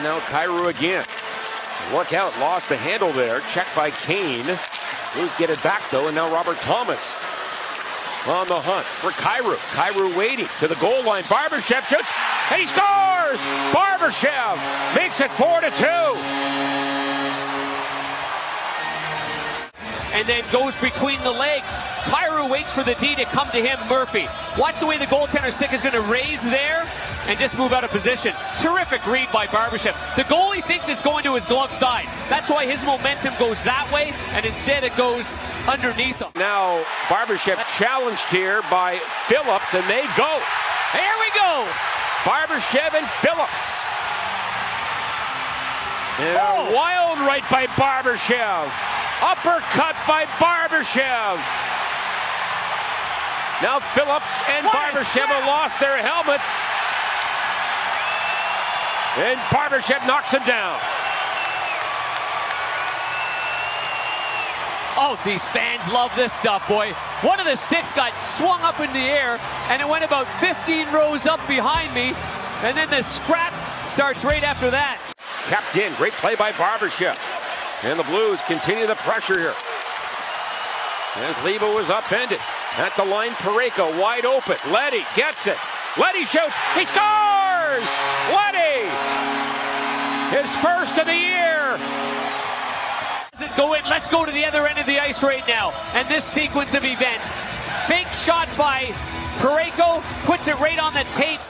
And now Kyrou again. Look out, lost the handle there. Checked by Kane. Blues get it back though, and now Robert Thomas on the hunt for Kyrou. Kyrou waiting to the goal line. Barbashev shoots, and he scores! Barbashev makes it 4 to 2. And then goes between the legs. Kyrou waits for the D to come to him, Murphy. Watch the way the goaltender stick is going to raise there and just move out of position. Terrific read by Barbashev. The goalie thinks it's going to his glove side. That's why his momentum goes that way, and instead it goes underneath him. Now, Barbashev challenged here by Phillips, and they go. Here we go. Barbashev and Phillips. And oh. wild right by Barbashev. Uppercut by Barbashev. Now Phillips and what Barbashev have lost their helmets. And Barbashev knocks him down. Oh, these fans love this stuff, boy. One of the sticks got swung up in the air, and it went about 15 rows up behind me, and then the scrap starts right after that. Capped in. Great play by Barbashev. And the Blues continue the pressure here. As Leivo was upended. At the line, Parayko wide open. Leddy gets it. Leddy shoots. He scores! Leddy! His first of the year. Go in. Let's go to the other end of the ice right now. And this sequence of events. Big shot by Parayko puts it right on the tape.